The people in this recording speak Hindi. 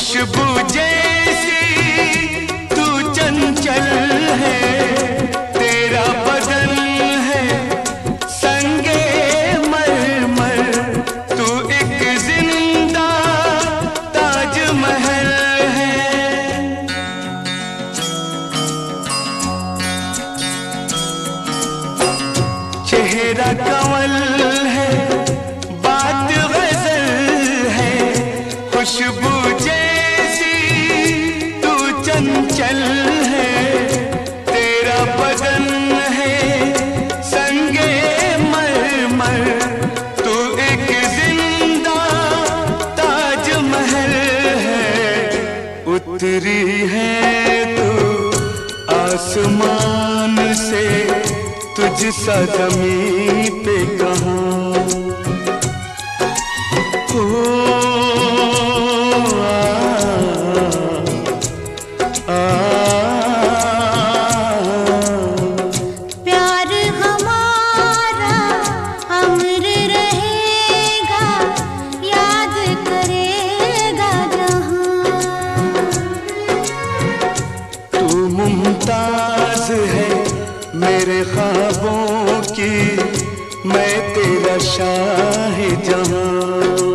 खुशबू जैसी तू चंचल है, तेरा बदन है। संगे मर मर तू एक ज़िंदा ताजमहल है। चेहरा कमल चल है, तेरा बदन है, संगे मर मर, तू एक ज़िंदा ताजमहल है। उतरी है तू आसमान से, तुझ सा जमी पे कहा? साज है मेरे ख्वाबों की मैं तेरा शाह जहाँ।